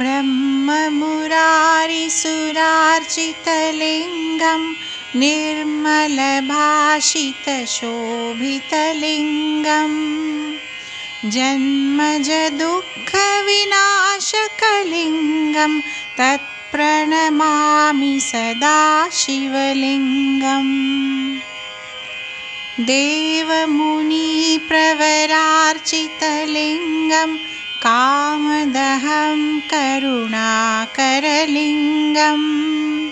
ब्रह्ममुरारिसुरार्चितलिङ्गं निर्मलभाषितशोभितलिङ्गम् जन्मजदुःखविनाशकलिङ्गं तत्प्रणमामि सदा शिवलिङ्गम् देवमुनिप्रवरार्चितलिङ्गं कामदहं करुणाकरलिङ्गम्।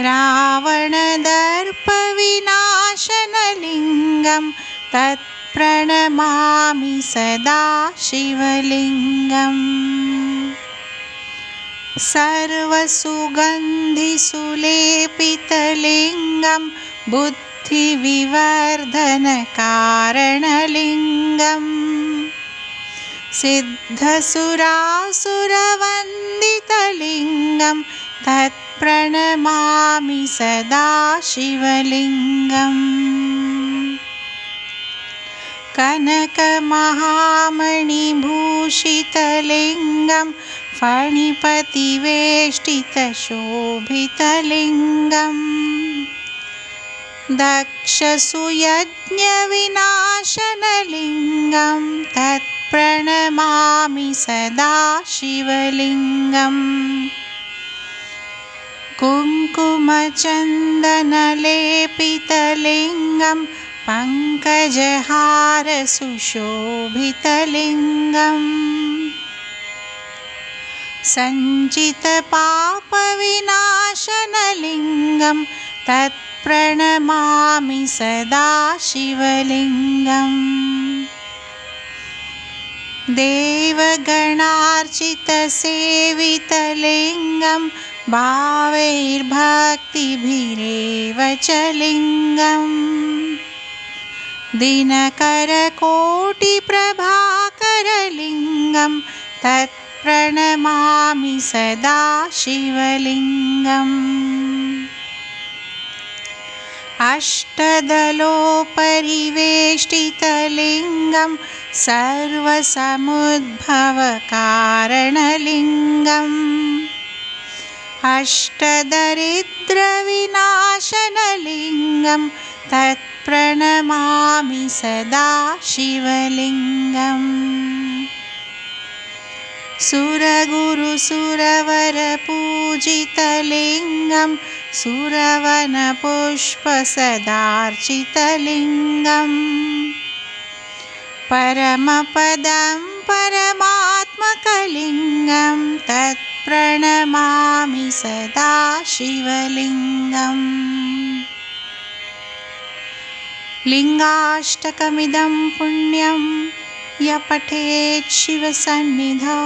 रावणदर्पविनाशनलिङ्गं तत्प्रणमामि सदा शिवलिङ्गम्। सर्वसुगन्धिसुलेपितलिङ्गं बुद्धिविवर्धनकारणलिङ्गम् सिद्धसुरासुरवन्दितलिङ्गं तत्प्रणमामि सदा शिवलिङ्गम् कनकमहामणिभूषितलिङ्गं फणिपतिवेष्टितशोभितलिङ्गम् दक्षसुयज्ञविनाशनलिङ्गं तत्प्रणमामि सदा शिवलिङ्गम्। कुङ्कुमचन्दनलेपितलिङ्गं पङ्कजहारसुशोभितलिङ्गम्। सञ्चितपापविनाशनलिङ्गं तत्प्रणमामि सदा शिवलिङ्गम्। देवगणार्चितसेवितलिङ्गं भावैर्भक्तिभिरेव च लिङ्गम्। दिनकरकोटिप्रभाकरलिङ्गं तत्प्रणमामि सदा शिवलिङ्गम् अष्टदलोपरिवेष्टितलिङ्गं सर्वसमुद्भवकारणलिङ्गम्। अष्टदरिद्रविनाशनलिङ्गं तत्प्रणमामि सदा शिवलिङ्गम्। सुरगुरुसुरवरपूजितलिङ्गं सुरवनपुष्पसदार्चितलिङ्गम्। परमपदं परमात्मकलिङ्गं तत्प्रणमामि सदा शिवलिङ्गम् लिङ्गाष्टकमिदं पुण्यं य पठेत् शिवसन्निधौ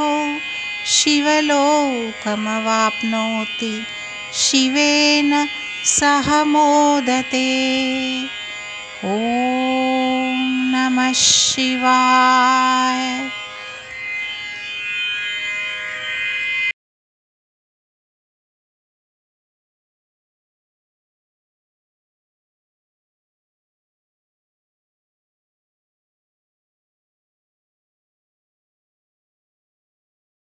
शिवलोकमवाप्नोति शिवेन सह मोदते। ॐ नमः शिवाय